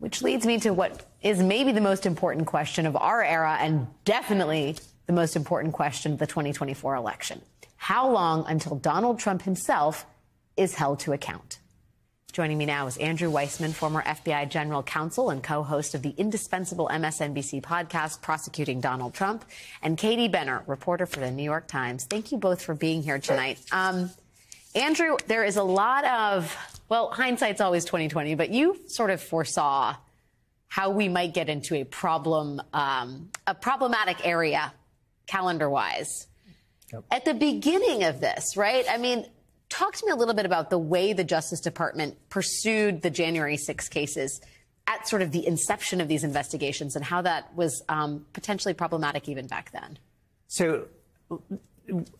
Which leads me to what is maybe the most important question of our era and definitely the most important question of the 2024 election. How long until Donald Trump himself is held to account? Joining me now is Andrew Weissmann, former FBI general counsel and co host of the indispensable MSNBC podcast, Prosecuting Donald Trump, and Katie Benner, reporter for the New York Times. Thank you both for being here tonight. Um, Andrew, there is a lot of, well, hindsight's always 2020, but you sort of foresaw how we might get into a problem, um, a problematic area calendar wise. Yep. At the beginning of this, right? I mean, talk to me a little bit about the way the Justice Department pursued the January 6 cases at sort of the inception of these investigations and how that was um, potentially problematic even back then. So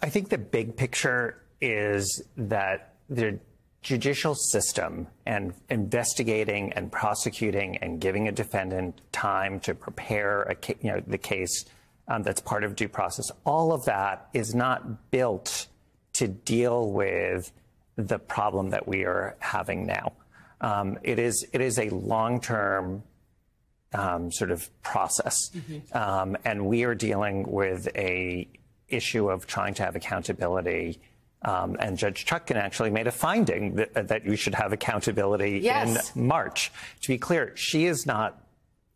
I think the big picture is that the judicial system and investigating and prosecuting and giving a defendant time to prepare a, you know, the case um, that's part of due process, all of that is not built to deal with the problem that we are having now. Um, it is it is a long term um, sort of process, mm-hmm. um, and we are dealing with a issue of trying to have accountability. Um, and Judge Chutkan actually made a finding that, that you should have accountability yes. in March. To be clear, she is not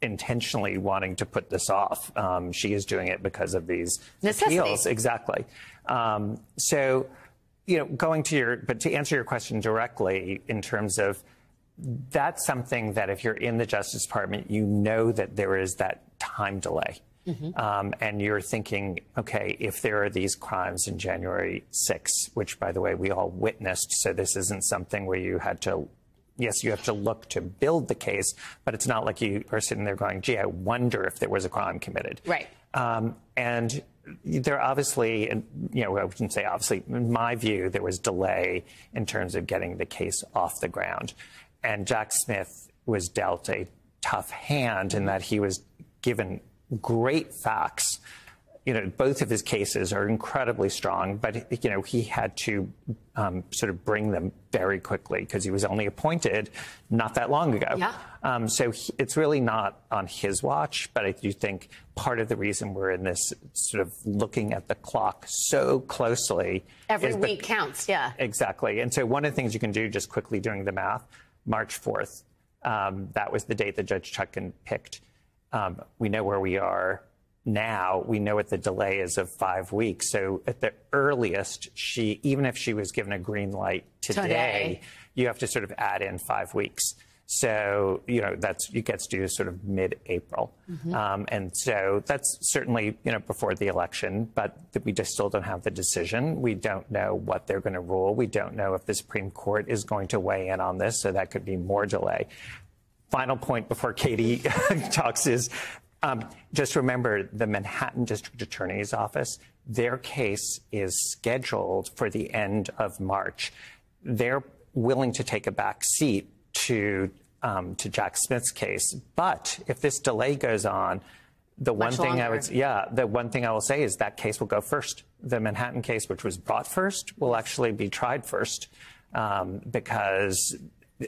intentionally wanting to put this off. Um, she is doing it because of these Necessity. appeals. Exactly. Um, so, you know, going to your, but to answer your question directly in terms of that's something that if you're in the Justice Department, you know that there is that time delay. Mm-hmm. Um, and you're thinking, okay, if there are these crimes in January 6, which, by the way, we all witnessed, so this isn't something where you had to yes, you have to look to build the case, but it's not like you are sitting there going, gee, I wonder if there was a crime committed. Right. Um, and there obviously, you know, I wouldn't say obviously, in my view, there was delay in terms of getting the case off the ground. And Jack Smith was dealt a tough hand in that he was given great facts you know, both of his cases are incredibly strong, but, you know, he had to um, sort of bring them very quickly because he was only appointed not that long ago. Yeah. Um, so he, it's really not on his watch, but I do think part of the reason we're in this sort of looking at the clock so closely. Every week the, counts, yeah. Exactly. And so one of the things you can do just quickly doing the math, March 4th, um, that was the date that Judge Chutkan picked. Um, we know where we are now we know what the delay is of five weeks. So at the earliest, she even if she was given a green light today, today. you have to sort of add in five weeks. So you know that's it gets due sort of mid-April, mm-hmm. um, and so that's certainly you know before the election. But we just still don't have the decision. We don't know what they're going to rule. We don't know if the Supreme Court is going to weigh in on this. So that could be more delay final point before Katie talks is um, just remember the Manhattan District Attorney's Office, their case is scheduled for the end of March. They're willing to take a back seat to um, to Jack Smith's case. But if this delay goes on, the Much one thing longer. I would yeah, the one thing I will say is that case will go first. The Manhattan case, which was brought first, will actually be tried first um, because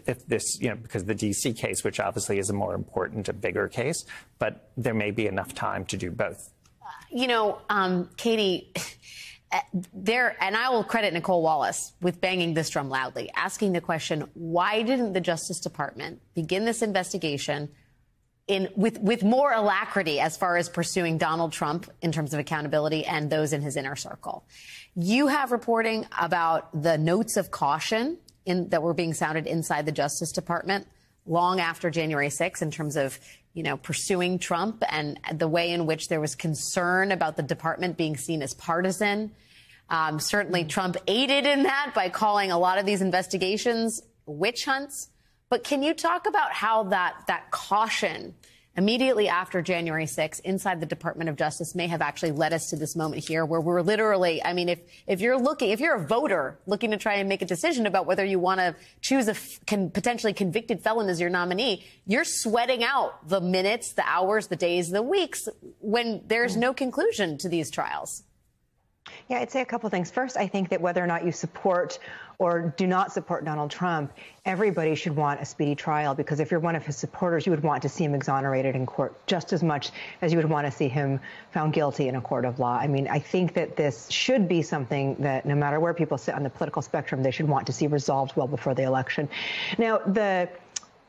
if this, you know, because the DC case, which obviously is a more important, a bigger case, but there may be enough time to do both. You know, um, Katie, there, and I will credit Nicolle Wallace with banging this drum loudly, asking the question: Why didn't the Justice Department begin this investigation? In, with, with more alacrity as far as pursuing Donald Trump in terms of accountability and those in his inner circle. You have reporting about the notes of caution in, that were being sounded inside the Justice Department long after January 6th in terms of, you know, pursuing Trump and the way in which there was concern about the department being seen as partisan. Um, certainly, mm-hmm. Trump aided in that by calling a lot of these investigations witch hunts. But can you talk about how that that caution immediately after January 6th inside the Department of Justice may have actually led us to this moment here where we're literally, I mean, if, if you're looking, if you're a voter looking to try and make a decision about whether you want to choose a potentially convicted felon as your nominee, you're sweating out the minutes, the hours, the days, the weeks when there's no conclusion to these trials. Yeah, I'd say a couple things. First, I think that whether or not you support or do not support Donald Trump, everybody should want a speedy trial because if you're one of his supporters, you would want to see him exonerated in court just as much as you would want to see him found guilty in a court of law. I mean, I think that this should be something that no matter where people sit on the political spectrum, they should want to see resolved well before the election. Now, the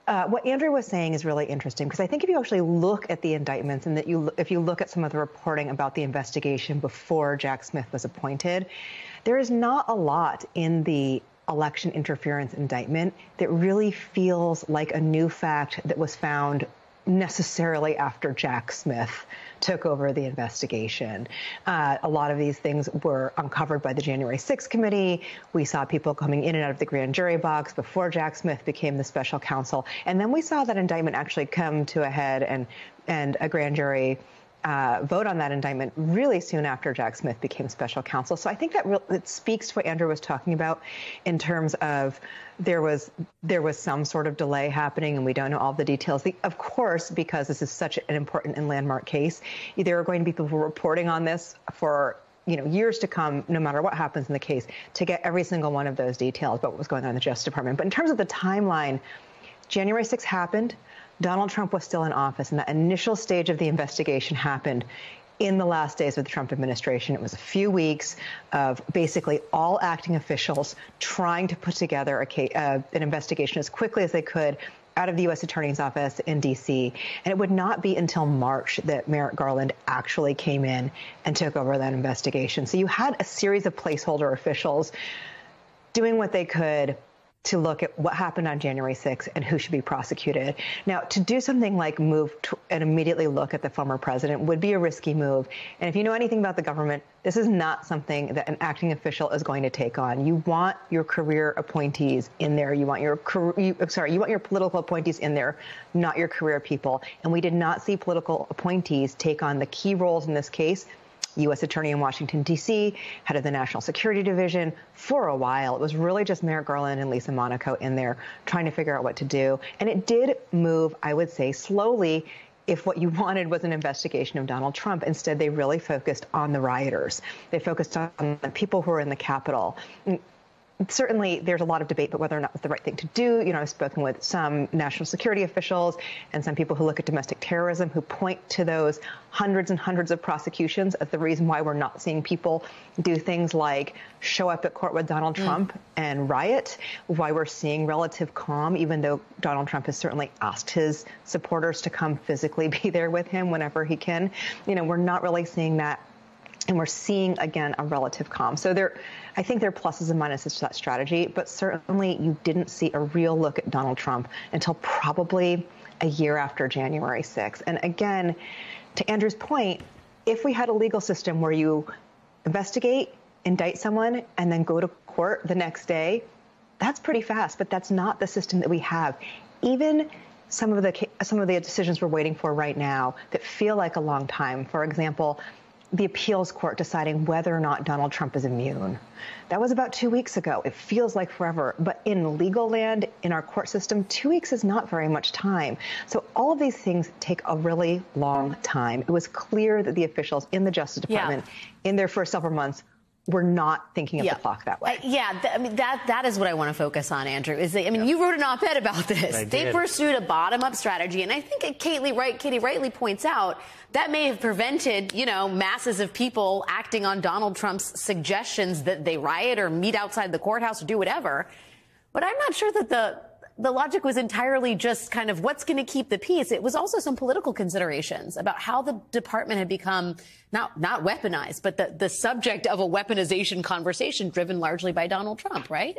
uh, what Andrew was saying is really interesting because I think if you actually look at the indictments and that you if you look at some of the reporting about the investigation before Jack Smith was appointed, there is not a lot in the election interference indictment that really feels like a new fact that was found necessarily after Jack Smith took over the investigation. Uh, a lot of these things were uncovered by the January 6th committee. We saw people coming in and out of the grand jury box before Jack Smith became the special counsel. And then we saw that indictment actually come to a head and, and a grand jury uh, vote on that indictment really soon after Jack Smith became special counsel. So I think that re- it speaks to what Andrew was talking about in terms of there was there was some sort of delay happening, and we don't know all the details. The, of course, because this is such an important and landmark case, there are going to be people reporting on this for you know years to come, no matter what happens in the case, to get every single one of those details about what was going on in the Justice Department. But in terms of the timeline, January 6th happened. Donald Trump was still in office, and that initial stage of the investigation happened in the last days of the Trump administration. It was a few weeks of basically all acting officials trying to put together a, uh, an investigation as quickly as they could out of the U.S. Attorney's Office in D.C. And it would not be until March that Merrick Garland actually came in and took over that investigation. So you had a series of placeholder officials doing what they could to look at what happened on January 6th and who should be prosecuted. Now, to do something like move and immediately look at the former president would be a risky move. And if you know anything about the government, this is not something that an acting official is going to take on. You want your career appointees in there. You want your you, sorry, you want your political appointees in there, not your career people. And we did not see political appointees take on the key roles in this case U.S. Attorney in Washington, D.C., head of the National Security Division. For a while, it was really just Merrick Garland and Lisa Monaco in there trying to figure out what to do. And it did move, I would say, slowly if what you wanted was an investigation of Donald Trump. Instead, they really focused on the rioters. They focused on the people who were in the Capitol certainly there's a lot of debate about whether or not it's the right thing to do. You know, I've spoken with some national security officials and some people who look at domestic terrorism who point to those hundreds and hundreds of prosecutions as the reason why we're not seeing people do things like show up at court with Donald mm. Trump and riot, why we're seeing relative calm, even though Donald Trump has certainly asked his supporters to come physically be there with him whenever he can. You know, we're not really seeing that and we're seeing again a relative calm. So there, I think there are pluses and minuses to that strategy, but certainly you didn't see a real look at Donald Trump until probably a year after January 6th. And again, to Andrew's point, if we had a legal system where you investigate, indict someone, and then go to court the next day, that's pretty fast. But that's not the system that we have. Even some of the some of the decisions we're waiting for right now that feel like a long time. For example, the appeals court deciding whether or not Donald Trump is immune. That was about two weeks ago. It feels like forever. But in legal land, in our court system, two weeks is not very much time. So all of these things take a really long time. It was clear that the officials in the Justice Department, yeah. in their first several months, we're not thinking of yeah. the clock that way. Uh, yeah, th- I mean that that is what I want to focus on, Andrew. Is that, I mean, you wrote an op-ed about this. I they did. pursued a bottom-up strategy, and I think Katie, right, Katie rightly points out that may have prevented, you know, masses of people acting on Donald Trump's suggestions that they riot or meet outside the courthouse or do whatever. But I'm not sure that the the logic was entirely just kind of what's going to keep the peace. It was also some political considerations about how the department had become not not weaponized, but the, the subject of a weaponization conversation driven largely by Donald Trump, right?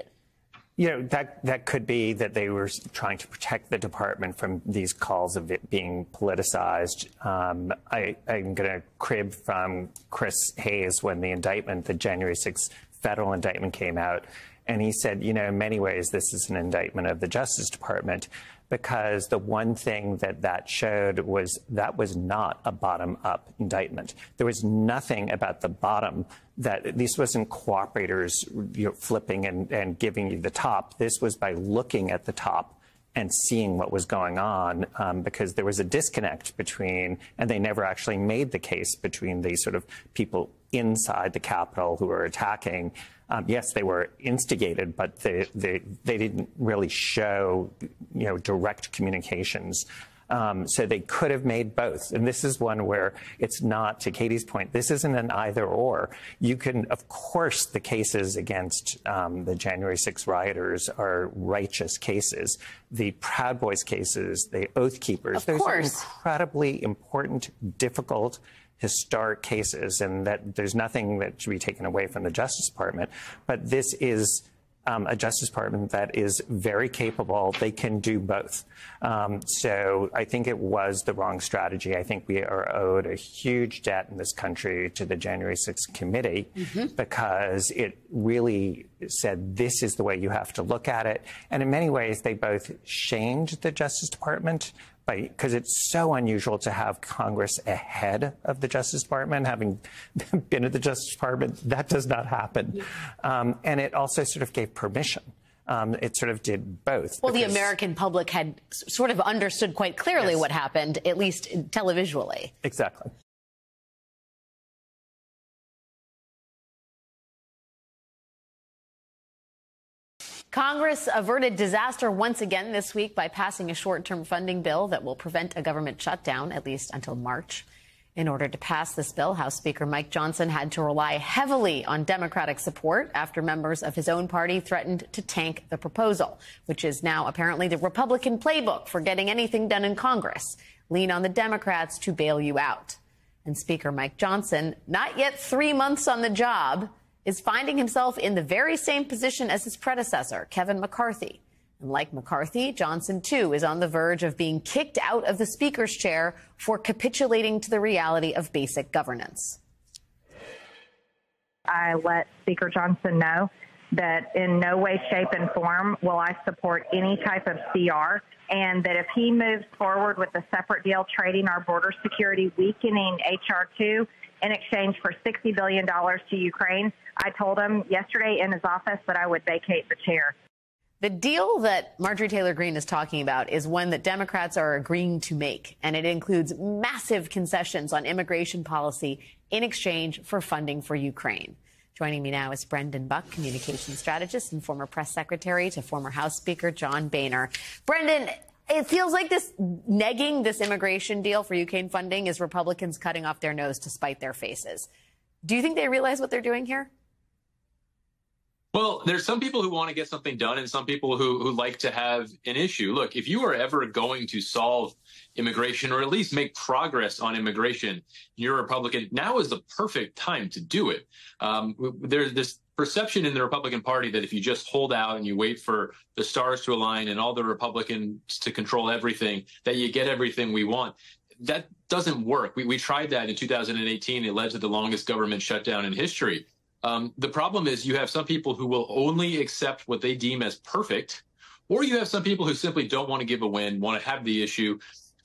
You know, that, that could be that they were trying to protect the department from these calls of it being politicized. Um, I, I'm going to crib from Chris Hayes when the indictment, the January 6th federal indictment came out. And he said, you know, in many ways, this is an indictment of the Justice Department because the one thing that that showed was that was not a bottom up indictment. There was nothing about the bottom that this wasn't cooperators you know, flipping and, and giving you the top. This was by looking at the top and seeing what was going on um, because there was a disconnect between, and they never actually made the case between the sort of people inside the Capitol who were attacking. Um, yes, they were instigated, but they, they, they didn't really show, you know, direct communications um, so they could have made both. And this is one where it's not, to Katie's point, this isn't an either or. You can, of course, the cases against um, the January 6 rioters are righteous cases. The Proud Boys cases, the Oath Keepers, of those course. are incredibly important, difficult, historic cases, and that there's nothing that should be taken away from the Justice Department. But this is um, a Justice Department that is very capable. They can do both. Um, so I think it was the wrong strategy. I think we are owed a huge debt in this country to the January 6th committee mm-hmm. because it really said this is the way you have to look at it. And in many ways, they both shamed the Justice Department because it's so unusual to have Congress ahead of the Justice Department. Having been at the Justice Department, that does not happen. Um, and it also sort of gave permission. Um, it sort of did both. Well, the American public had sort of understood quite clearly yes. what happened, at least televisually. Exactly. Congress averted disaster once again this week by passing a short term funding bill that will prevent a government shutdown, at least until March. In order to pass this bill, House Speaker Mike Johnson had to rely heavily on Democratic support after members of his own party threatened to tank the proposal, which is now apparently the Republican playbook for getting anything done in Congress. Lean on the Democrats to bail you out. And Speaker Mike Johnson, not yet three months on the job, is finding himself in the very same position as his predecessor, Kevin McCarthy. And like McCarthy, Johnson, too, is on the verge of being kicked out of the Speaker's chair for capitulating to the reality of basic governance. I let Speaker Johnson know that in no way, shape, and form will I support any type of CR, and that if he moves forward with a separate deal trading our border security, weakening H.R. 2, in exchange for $60 billion to Ukraine. I told him yesterday in his office that I would vacate the chair. The deal that Marjorie Taylor Greene is talking about is one that Democrats are agreeing to make, and it includes massive concessions on immigration policy in exchange for funding for Ukraine. Joining me now is Brendan Buck, communications strategist and former press secretary to former House Speaker John Boehner. Brendan, it feels like this negging this immigration deal for Ukraine funding is Republicans cutting off their nose to spite their faces. Do you think they realize what they're doing here? Well, there's some people who want to get something done and some people who, who like to have an issue. Look, if you are ever going to solve immigration or at least make progress on immigration, you're a Republican, now is the perfect time to do it. Um, there's this perception in the Republican Party that if you just hold out and you wait for the stars to align and all the Republicans to control everything, that you get everything we want. That doesn't work. We, we tried that in 2018. It led to the longest government shutdown in history. Um, the problem is you have some people who will only accept what they deem as perfect, or you have some people who simply don't want to give a win, want to have the issue,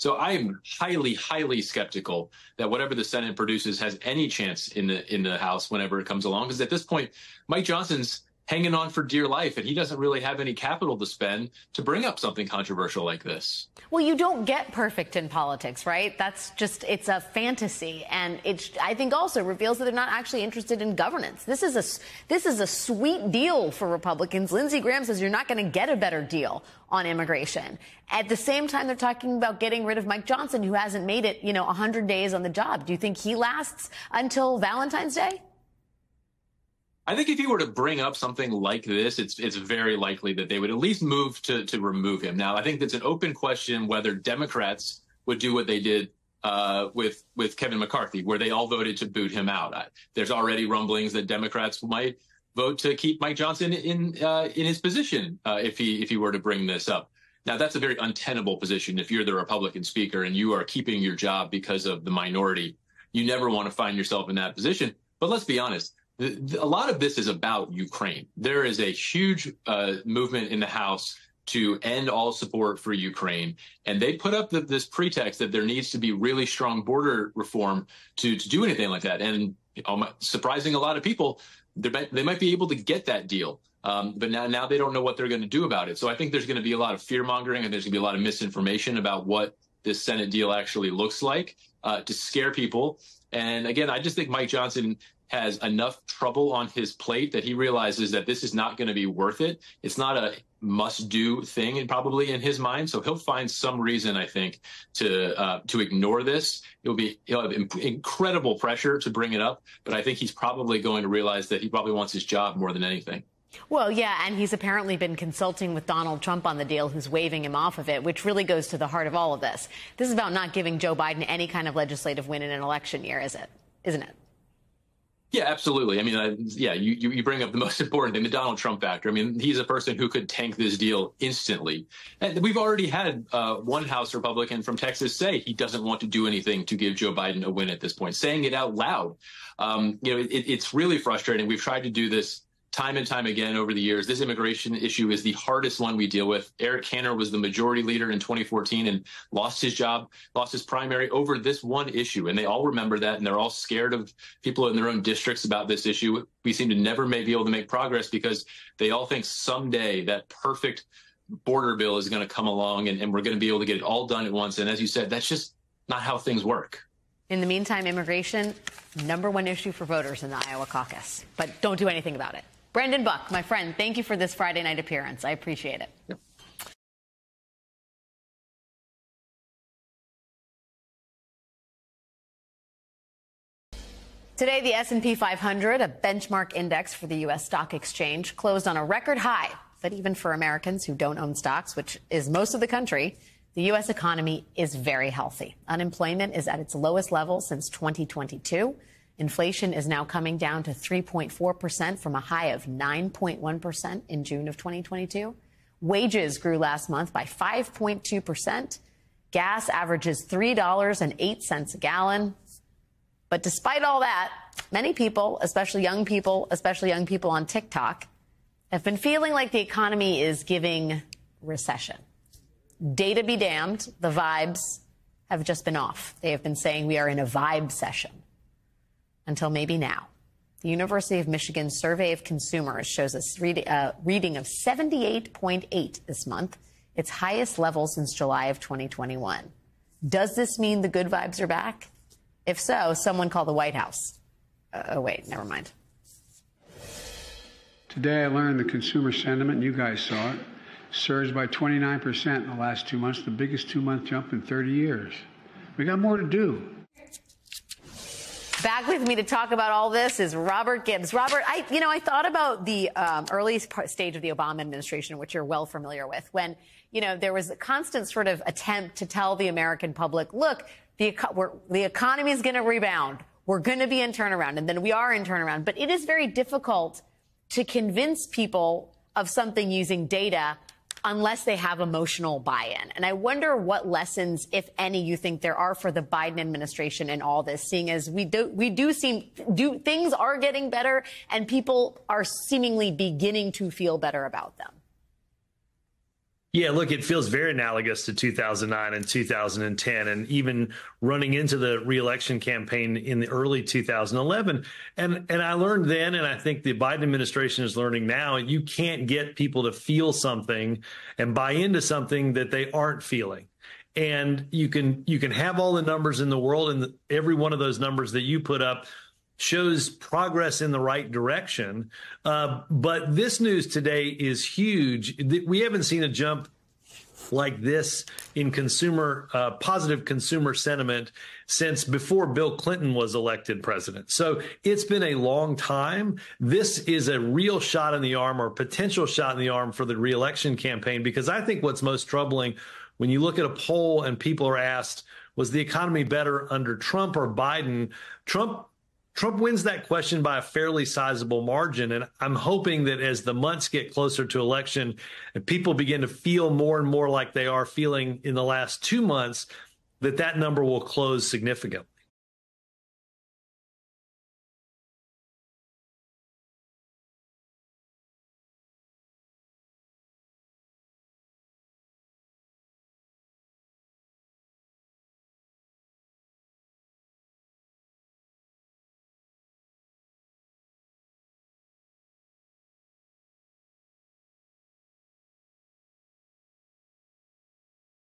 so I am highly, highly skeptical that whatever the Senate produces has any chance in the in the House whenever it comes along. Because at this point, Mike Johnson's hanging on for dear life, and he doesn't really have any capital to spend to bring up something controversial like this. Well, you don't get perfect in politics, right? That's just, it's a fantasy. And it, I think also reveals that they're not actually interested in governance. This is a, this is a sweet deal for Republicans. Lindsey Graham says you're not going to get a better deal on immigration. At the same time, they're talking about getting rid of Mike Johnson, who hasn't made it, you know, 100 days on the job. Do you think he lasts until Valentine's Day? I think if he were to bring up something like this, it's it's very likely that they would at least move to to remove him. Now, I think that's an open question whether Democrats would do what they did uh, with with Kevin McCarthy, where they all voted to boot him out. Uh, there's already rumblings that Democrats might vote to keep Mike Johnson in uh, in his position uh, if he if he were to bring this up. Now, that's a very untenable position. If you're the Republican Speaker and you are keeping your job because of the minority, you never want to find yourself in that position. But let's be honest a lot of this is about Ukraine. There is a huge uh, movement in the House to end all support for Ukraine. And they put up the, this pretext that there needs to be really strong border reform to, to do anything like that. And um, surprising a lot of people, they might be able to get that deal. Um, but now, now they don't know what they're going to do about it. So I think there's going to be a lot of fear mongering and there's going to be a lot of misinformation about what this Senate deal actually looks like uh, to scare people. And again, I just think Mike Johnson has enough trouble on his plate that he realizes that this is not going to be worth it. It's not a must do thing and probably in his mind. So he'll find some reason, I think, to uh, to ignore this. It'll be he'll have incredible pressure to bring it up, but I think he's probably going to realize that he probably wants his job more than anything. Well, yeah, and he's apparently been consulting with Donald Trump on the deal, who's waving him off of it, which really goes to the heart of all of this. This is about not giving Joe Biden any kind of legislative win in an election year, is it? Isn't it? Yeah, absolutely. I mean, uh, yeah, you, you bring up the most important thing, the Donald Trump factor. I mean, he's a person who could tank this deal instantly. And we've already had uh, one House Republican from Texas say he doesn't want to do anything to give Joe Biden a win at this point, saying it out loud. Um, you know, it, it's really frustrating. We've tried to do this time and time again over the years. This immigration issue is the hardest one we deal with. Eric Cantor was the majority leader in 2014 and lost his job, lost his primary over this one issue. And they all remember that. And they're all scared of people in their own districts about this issue. We seem to never may be able to make progress because they all think someday that perfect border bill is going to come along and, and we're going to be able to get it all done at once. And as you said, that's just not how things work. In the meantime, immigration, number one issue for voters in the Iowa caucus. But don't do anything about it. Brendan Buck, my friend, thank you for this Friday night appearance. I appreciate it. Yep. Today, the S&P 500, a benchmark index for the U.S. stock exchange, closed on a record high. But even for Americans who don't own stocks, which is most of the country, the U.S. economy is very healthy. Unemployment is at its lowest level since 2022. Inflation is now coming down to 3.4% from a high of 9.1% in June of 2022. Wages grew last month by 5.2%. Gas averages $3.08 a gallon. But despite all that, many people, especially young people, especially young people on TikTok, have been feeling like the economy is giving recession. Data be damned, the vibes have just been off. They have been saying we are in a vibecession until maybe now. The University of Michigan survey of consumers shows a uh, reading of 78.8 this month, its highest level since July of 2021. Does this mean the good vibes are back? If so, someone call the White House. Uh, oh, wait, never mind. Today I learned the consumer sentiment, you guys saw it, surged by 29% in the last two months, the biggest two month jump in 30 years. We got more to do. Back with me to talk about all this is Robert Gibbs. Robert, I, you know, I thought about the um, early stage of the Obama administration, which you're well familiar with, when, you know, there was a constant sort of attempt to tell the American public, look, the, the economy is going to rebound. We're going to be in turnaround. And then we are in turnaround. But it is very difficult to convince people of something using data unless they have emotional buy-in. And I wonder what lessons, if any, you think there are for the Biden administration in all this, seeing as we do, we do seem, do, things are getting better and people are seemingly beginning to feel better about them. Yeah, look, it feels very analogous to 2009 and 2010, and even running into the reelection campaign in the early 2011. And and I learned then, and I think the Biden administration is learning now, you can't get people to feel something and buy into something that they aren't feeling. And you can you can have all the numbers in the world, and every one of those numbers that you put up shows progress in the right direction. Uh, but this news today is huge. We haven't seen a jump like this in consumer uh, positive consumer sentiment since before Bill Clinton was elected president. So it's been a long time. This is a real shot in the arm or potential shot in the arm for the reelection campaign because I think what's most troubling when you look at a poll and people are asked, was the economy better under Trump or Biden? Trump Trump wins that question by a fairly sizable margin. And I'm hoping that as the months get closer to election and people begin to feel more and more like they are feeling in the last two months, that that number will close significantly.